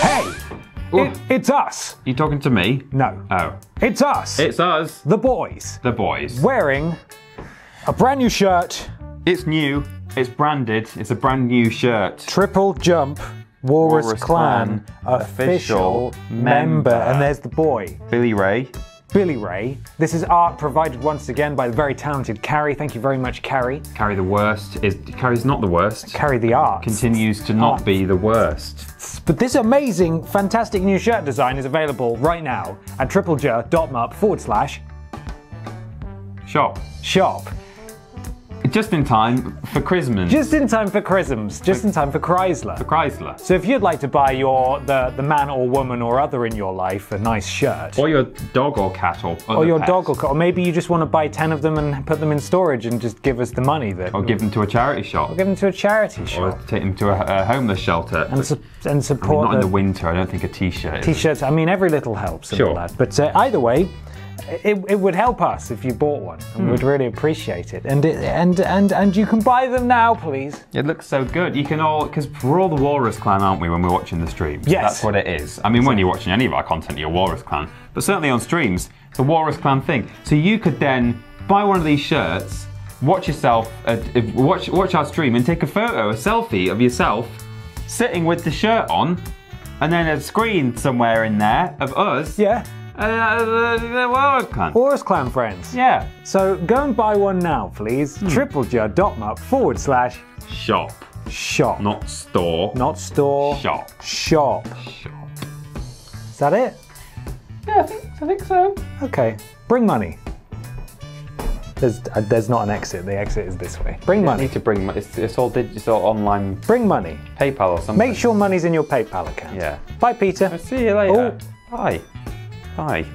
Hey! It, it's us! You talking to me? No. Oh. It's us! It's us, the boys. the boys. Wearing a brand new shirt, It's new. It's branded. It's a brand new shirt. Triple Jump Walrus, Walrus Clan, Clan official, official member. member. And there's the boy, Billy Ray. Billy Ray. This is art provided once again by the very talented Carrie. Thank you very much, Carrie. Carry the worst. Is Carrie's not the worst. Carrie the art. Continues to not be the worst. But this amazing, fantastic new shirt design is available right now at tripleju.mp forward slash Shop. shop. Just in time for Christmas. Just in time for Chrisms, just in time for Chrysler. for Chrysler. So if you'd like to buy your the, the man or woman or other in your life a nice shirt, Or your dog or cat or or your dog, or, cat. or maybe you just want to buy ten of them and put them in storage and just give us the money that, Or give them to a charity shop. Or give them to a charity shop. Or take them to a, a homeless shelter. and, su- and I mean, support not in the the winter. I don't think a t-shirt. t-shirts. I mean, every little helps. and Sure. all that. But uh, either way. It, it would help us if you bought one, and Hmm. we'd really appreciate it. And it, and and and you can buy them now, please. It looks so good. You can all, because we're all the Walrus Clan, aren't we, when we're watching the stream? Yes. That's what it is. I mean, when you're watching any of our content, you're Walrus Clan. But certainly on streams, it's a Walrus Clan thing. So you could then buy one of these shirts, watch yourself, uh, watch, watch our stream, and take a photo, a selfie of yourself sitting with the shirt on, and then a screen somewhere in there of us. Yeah, Uh, uh, the Walrus Clan. Horus Clan friends. Yeah. So go and buy one now, please. Hmm. Tripleju.mp forward slash Shop, shop. not store. Not store. Shop. Shop. Shop. Is that it? Yeah, I think, I think so. Okay. Bring money. There's, uh, there's not an exit. The exit is this way. Bring I money. need to bring. money. It's, it's all digital online Bring money. PayPal or something. Make sure money's in your PayPal account. Yeah. Bye, Peter. See you later. Bye. Bye.